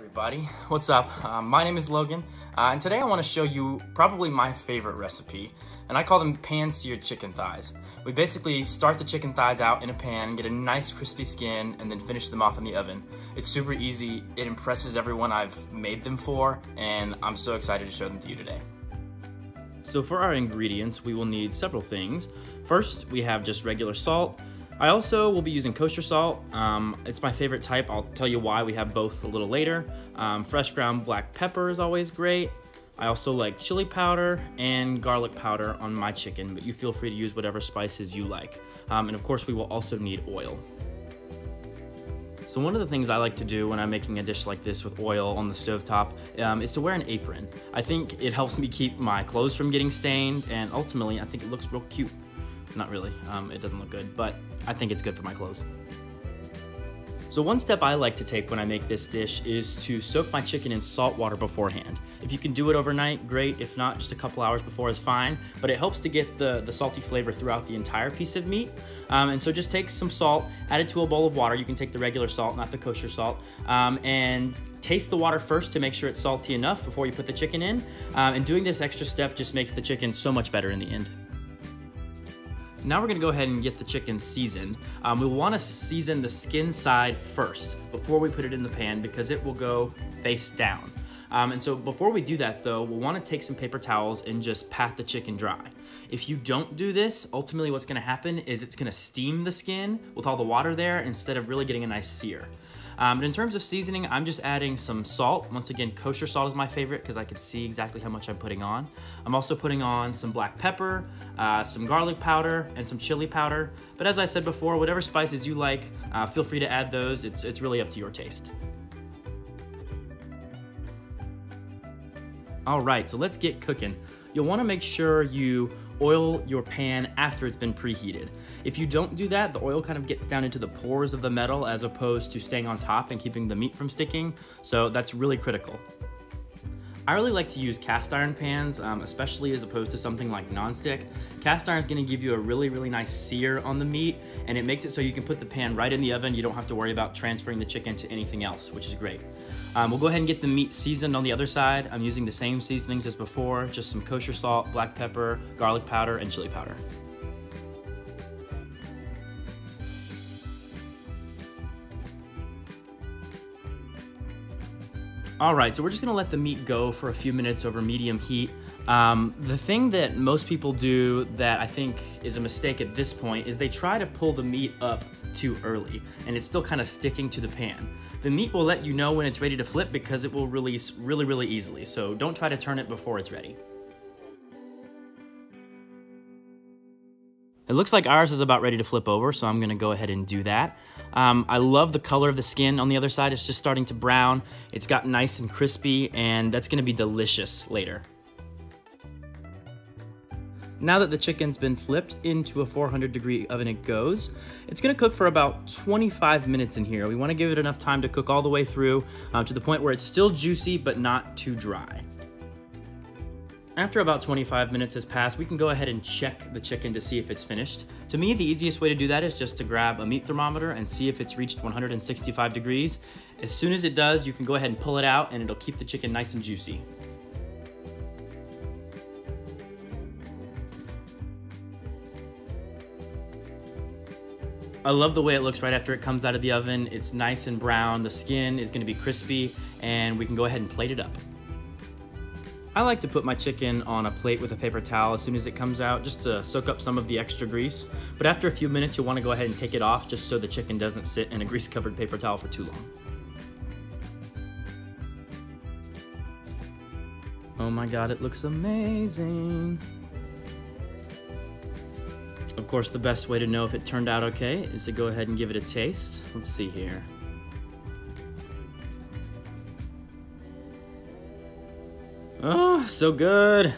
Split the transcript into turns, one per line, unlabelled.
everybody. What's up? Uh, my name is Logan, uh, and today I want to show you probably my favorite recipe, and I call them pan-seared chicken thighs. We basically start the chicken thighs out in a pan, get a nice crispy skin, and then finish them off in the oven. It's super easy, it impresses everyone I've made them for, and I'm so excited to show them to you today. So for our ingredients, we will need several things. First, we have just regular salt, I also will be using kosher salt. Um, it's my favorite type. I'll tell you why we have both a little later. Um, fresh ground black pepper is always great. I also like chili powder and garlic powder on my chicken, but you feel free to use whatever spices you like. Um, and of course, we will also need oil. So one of the things I like to do when I'm making a dish like this with oil on the stove top um, is to wear an apron. I think it helps me keep my clothes from getting stained, and ultimately, I think it looks real cute. Not really, um, it doesn't look good, but I think it's good for my clothes. So one step I like to take when I make this dish is to soak my chicken in salt water beforehand. If you can do it overnight, great. If not, just a couple hours before is fine. But it helps to get the, the salty flavor throughout the entire piece of meat. Um, and so just take some salt, add it to a bowl of water. You can take the regular salt, not the kosher salt. Um, and taste the water first to make sure it's salty enough before you put the chicken in. Um, and doing this extra step just makes the chicken so much better in the end. Now we're gonna go ahead and get the chicken seasoned. Um, we wanna season the skin side first before we put it in the pan because it will go face down. Um, and so before we do that though, we'll wanna take some paper towels and just pat the chicken dry. If you don't do this, ultimately what's gonna happen is it's gonna steam the skin with all the water there instead of really getting a nice sear. Um, but in terms of seasoning, I'm just adding some salt. Once again, kosher salt is my favorite because I can see exactly how much I'm putting on. I'm also putting on some black pepper, uh, some garlic powder, and some chili powder. But as I said before, whatever spices you like, uh, feel free to add those. It's, it's really up to your taste. All right, so let's get cooking. You'll wanna make sure you oil your pan after it's been preheated. If you don't do that, the oil kind of gets down into the pores of the metal as opposed to staying on top and keeping the meat from sticking, so that's really critical. I really like to use cast iron pans, um, especially as opposed to something like nonstick. Cast iron is going to give you a really, really nice sear on the meat, and it makes it so you can put the pan right in the oven. You don't have to worry about transferring the chicken to anything else, which is great. Um, we'll go ahead and get the meat seasoned on the other side. I'm using the same seasonings as before, just some kosher salt, black pepper, garlic powder, and chili powder. All right, so we're just gonna let the meat go for a few minutes over medium heat. Um, the thing that most people do that I think is a mistake at this point is they try to pull the meat up too early and it's still kind of sticking to the pan. The meat will let you know when it's ready to flip because it will release really, really easily. So don't try to turn it before it's ready. It looks like ours is about ready to flip over, so I'm gonna go ahead and do that. Um, I love the color of the skin on the other side. It's just starting to brown. It's got nice and crispy, and that's gonna be delicious later. Now that the chicken's been flipped into a 400 degree oven it goes, it's gonna cook for about 25 minutes in here. We wanna give it enough time to cook all the way through um, to the point where it's still juicy but not too dry. After about 25 minutes has passed, we can go ahead and check the chicken to see if it's finished. To me, the easiest way to do that is just to grab a meat thermometer and see if it's reached 165 degrees. As soon as it does, you can go ahead and pull it out and it'll keep the chicken nice and juicy. I love the way it looks right after it comes out of the oven. It's nice and brown, the skin is gonna be crispy, and we can go ahead and plate it up. I like to put my chicken on a plate with a paper towel as soon as it comes out, just to soak up some of the extra grease. But after a few minutes, you'll wanna go ahead and take it off just so the chicken doesn't sit in a grease-covered paper towel for too long. Oh my god, it looks amazing. Of course, the best way to know if it turned out okay is to go ahead and give it a taste. Let's see here. So good.